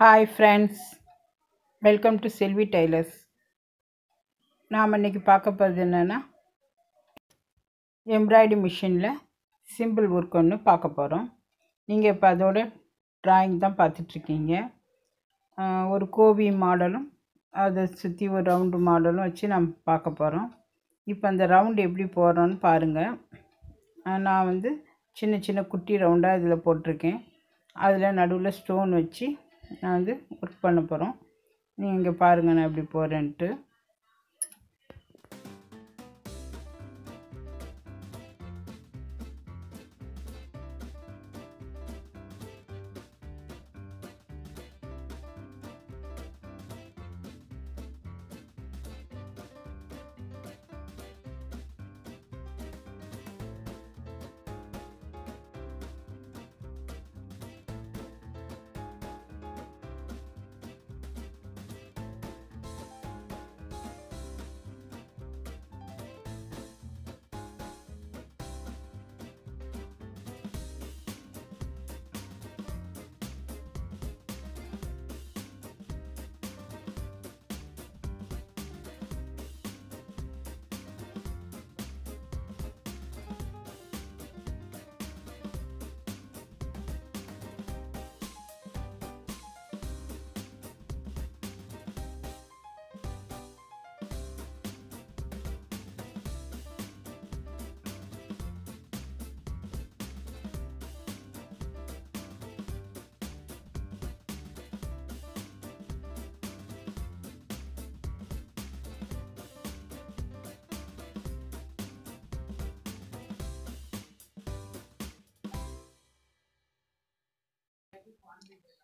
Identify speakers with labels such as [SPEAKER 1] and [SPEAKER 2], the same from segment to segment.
[SPEAKER 1] Hi friends welcome to Selvi tailors நாம் இன்றைக்கி பார்க்க போகிறது என்னென்னா எம்ப்ராய்டி மிஷினில் சிம்பிள் ஒர்க் ஒன்று பார்க்க போகிறோம் நீங்கள் இப்போ அதோட ட்ராயிங் தான் பார்த்துட்ருக்கீங்க ஒரு கோவி மாடலும் அதை சுற்றி ஒரு ரவுண்டு மாடலும் வச்சு நம்ம பார்க்க போகிறோம் இப்போ அந்த ரவுண்டு எப்படி போடுறோன்னு பாருங்கள் நான் வந்து சின்ன சின்ன குட்டி ரவுண்டாக இதில் போட்டிருக்கேன். அதில் நடுவில் ஸ்டோன் வச்சு நான் வந்து ஒர்க் பண்ண போகிறோம் நீங்கள் பாருங்கள் நான் எப்படி போகிறேன்ட்டு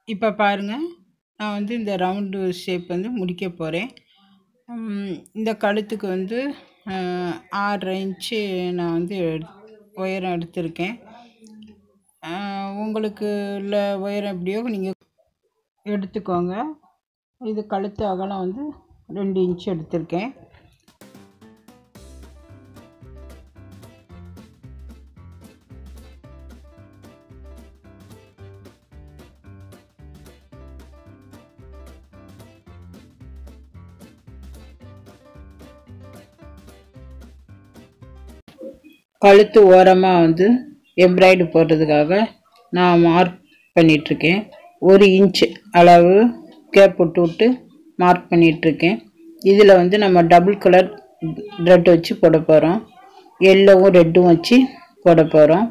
[SPEAKER 1] இப்போ பாருங்கள் நான் வந்து இந்த ரவுண்டு ஷேப் வந்து முடிக்க போகிறேன் இந்த கழுத்துக்கு வந்து ஆறு இன்ச்சு நான் வந்து உயரம் எடுத்திருக்கேன். உங்களுக்கு உள்ள உயரம் எப்படியோ நீங்கள் எடுத்துக்கோங்க. இது கழுத்து அகலம் வந்து ரெண்டு இன்ச்சு எடுத்திருக்கேன். கழுத்து ஓரமாக வந்து எம்ப்ராய்டு போடுறதுக்காக நான் மார்க் பண்ணிகிட்ருக்கேன் ஒரு இன்ச் அளவு கேப் விட்டு விட்டு மார்க் பண்ணிகிட்ருக்கேன் இதில் வந்து நம்ம டபுள் கலர் த்ரெட் வச்சு போட போகிறோம் எல்லோவும் ரெட்டும் வச்சு போட போகிறோம்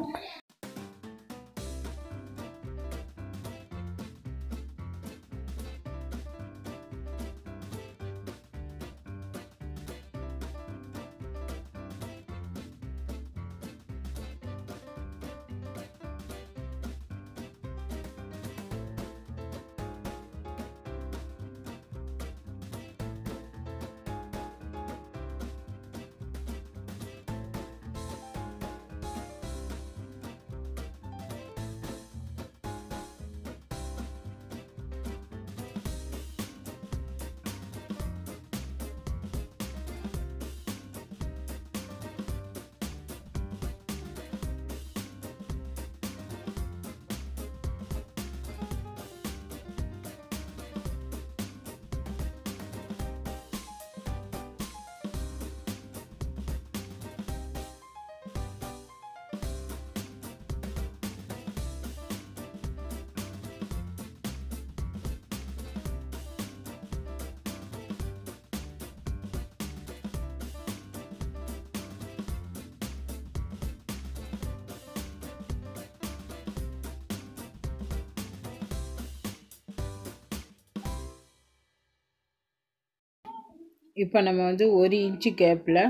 [SPEAKER 1] இப்போ நம்ம வந்து ஒரு இன்ச்சு கேப்பில்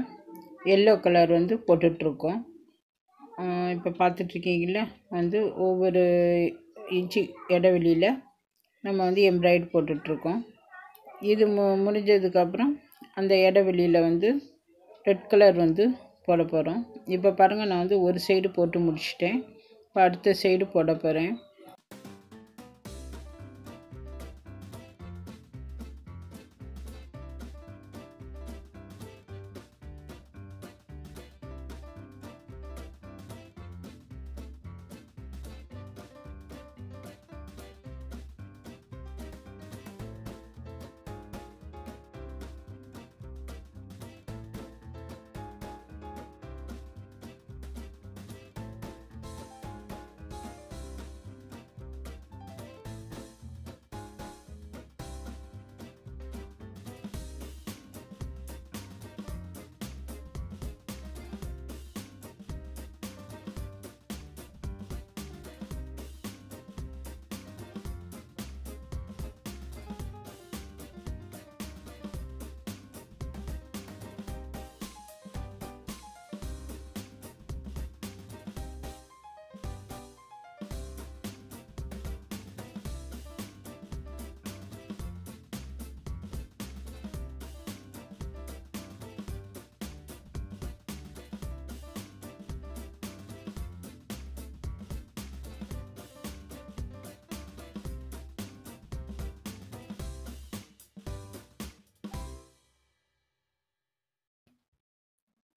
[SPEAKER 1] எல்லோ கலர் வந்து போட்டுட்ருக்கோம். இப்போ பார்த்துட்ருக்கீங்கள வந்து ஒவ்வொரு இன்ச்சு இடைவெளியில் நம்ம வந்து எம்ப்ராய்டு போட்டுட்ருக்கோம். இது மு முடிஞ்சதுக்கப்புறம் அந்த இடைவெளியில் வந்து ரெட் கலர் வந்து போட போகிறோம். இப்போ பாருங்கள் நான் வந்து ஒரு சைடு போட்டு முடிச்சிட்டேன். இப்போ அடுத்த சைடு போட போகிறேன்.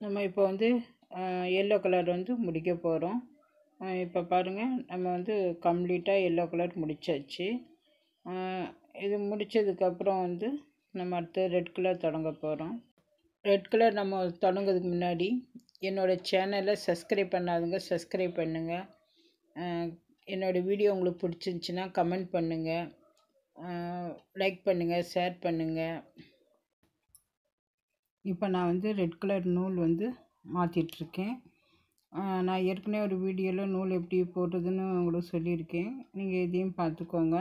[SPEAKER 1] நம்ம இப்போ வந்து எல்லோ கலர் வந்து முடிக்க போகிறோம் இப்போ பாருங்கள் நம்ம வந்து கம்ப்ளீட்டாக எல்லோ கலர் முடிச்சாச்சு. இது முடித்ததுக்கப்புறம் வந்து நம்ம அடுத்து ரெட் கலர் தொடங்க போகிறோம் ரெட் கலர் நம்ம தொடங்கிறதுக்கு முன்னாடி என்னோடய சேனலை சப்ஸ்கிரைப் பண்ணாதுங்க சப்ஸ்கிரைப் பண்ணுங்கள் என்னோடய வீடியோ உங்களுக்கு பிடிச்சிருந்துச்சின்னா கமெண்ட் பண்ணுங்கள் லைக் பண்ணுங்கள் ஷேர் பண்ணுங்கள் இப்போ நான் வந்து ரெட் கலர் நூல் வந்து மாற்றிட்டுருக்கேன் நான் ஏற்கனவே ஒரு வீடியோவில் நூல் எப்படி போடுறதுன்னு உங்களுக்கு சொல்லியிருக்கேன். நீங்கள் இதையும் பார்த்துக்கோங்க.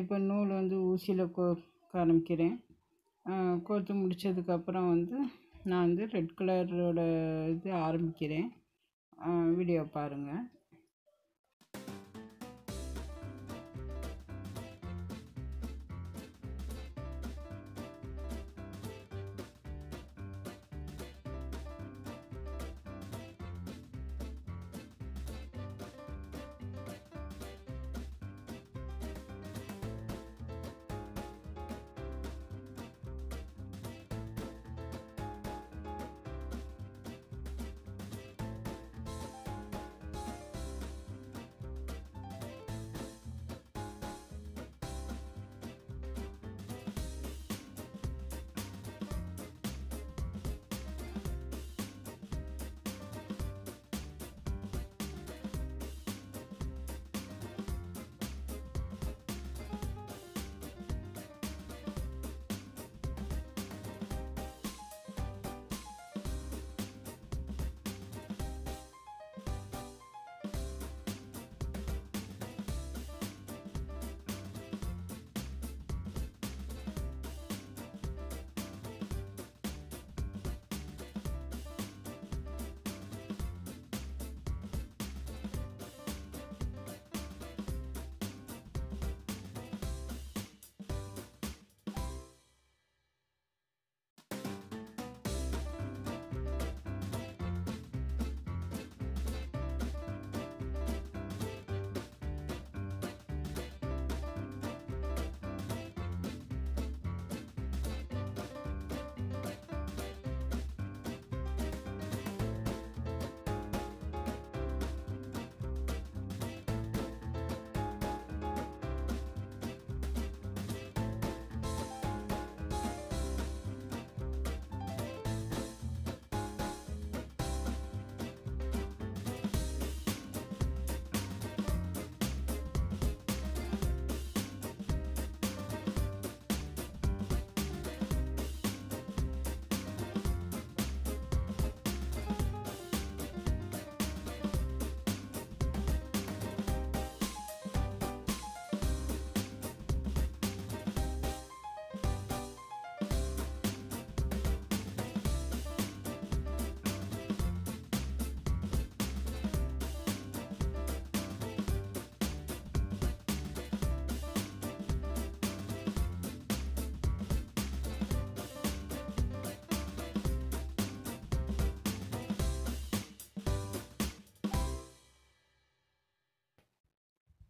[SPEAKER 1] இப்போ நூல் வந்து ஊசியில் கோ ஆரம்பிக்கிறேன். கோர்த்து முடித்ததுக்கப்புறம் வந்து நான் வந்து ரெட் கலரோட இது ஆரம்பிக்கிறேன். வீடியோ பாருங்கள்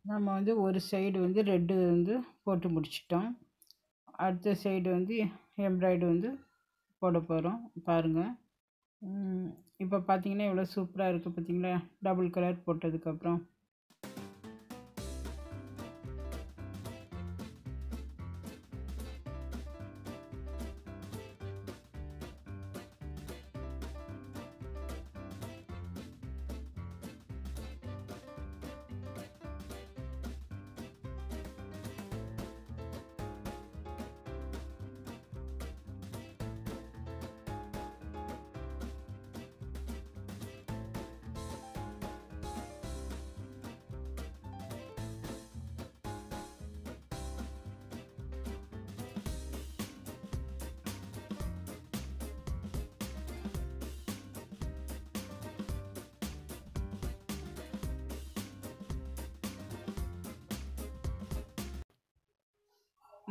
[SPEAKER 1] நம்ம வந்து ஒரு சைடு வந்து ரெட்டு வந்து போட்டு முடிச்சிட்டோம். அடுத்த சைடு வந்து எம்ப்ராய்டு வந்து போட போகிறோம் பாருங்கள் இப்போ பார்த்தீங்கன்னா எவ்வளோ சூப்பராக இருக்குது பார்த்தீங்களா டபுள் கலர் போட்டதுக்கப்புறம்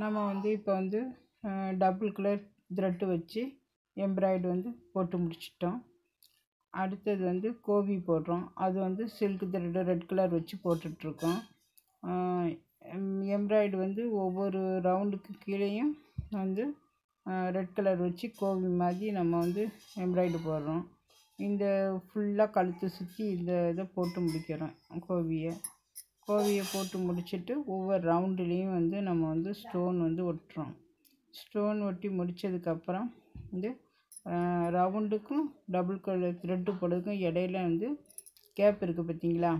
[SPEAKER 1] நம்ம வந்து இப்போ வந்து டபுள் கலர் த்ரெட்டு வச்சு எம்ப்ராய்டு வந்து போட்டு முடிச்சிட்டோம். அடுத்தது வந்து கோபி போடுறோம். அது வந்து சில்க் த்ரெட்டு ரெட் கலர் வச்சு போட்டுட்ருக்கோம். எம்ப்ராய்டு வந்து ஒவ்வொரு ரவுண்டுக்கு கீழேயும் வந்து ரெட் கலர் வச்சு கோவி மாதிரி நம்ம வந்து எம்ப்ராய்டு போடுறோம். இந்த ஃபுல்லாக கழுத்தை சுற்றி இந்த இதை போட்டு முடிக்கிறோம் கோவியை கோவியை போட்டு முடிச்சுட்டு ஒவ்வொரு ரவுண்டுலேயும் வந்து நம்ம வந்து ஸ்டோன் வந்து ஒட்டுறோம். ஸ்டோன் ஒட்டி முடித்ததுக்கப்புறம் வந்து ரவுண்டுக்கும் டபுள் கலர் த்ரெட்டு போடுறதுக்கும் இடையில வந்து கேப் இருக்குது பார்த்தீங்களா?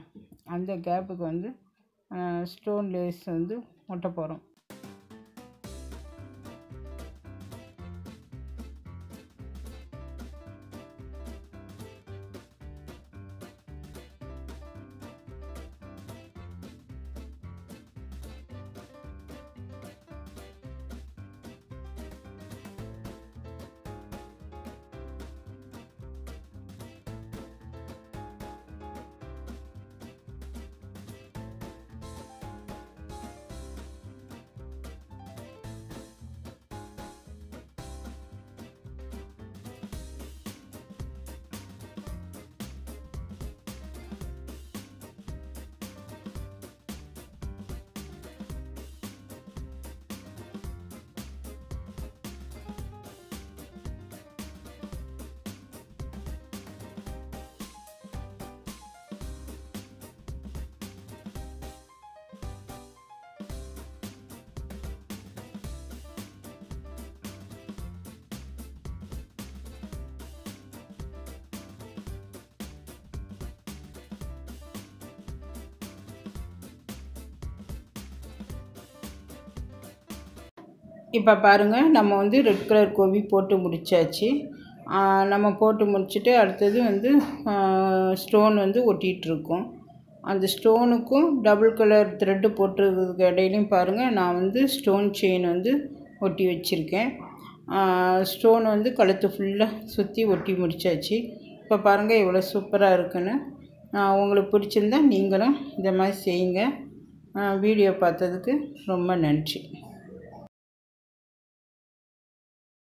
[SPEAKER 1] அந்த கேப்புக்கு வந்து ஸ்டோன் லேஸ் வந்து ஒட்ட போகிறோம் இப்போ பாருங்கள் நம்ம வந்து ரெட் கலர் கோபி போட்டு முடிச்சாச்சு. நம்ம போட்டு முடிச்சுட்டு அடுத்தது வந்து ஸ்டோன் வந்து ஒட்டிகிட்ருக்கோம் அந்த ஸ்டோனுக்கும் டபுள் கலர் த்ரெட்டு போட்டுறதுக்கு இடையிலையும் பாருங்கள் நான் வந்து ஸ்டோன் செயின் வந்து ஒட்டி வச்சுருக்கேன். ஸ்டோன் வந்து கழுத்து ஃபுல்லாக சுற்றி ஒட்டி முடிச்சாச்சு. இப்போ பாருங்கள் எவ்வளோ சூப்பராக இருக்குன்னு. உங்களுக்கு பிடிச்சிருந்தா நீங்களும் இந்த மாதிரி செய்யுங்க. வீடியோ பார்த்ததுக்கு ரொம்ப நன்றி.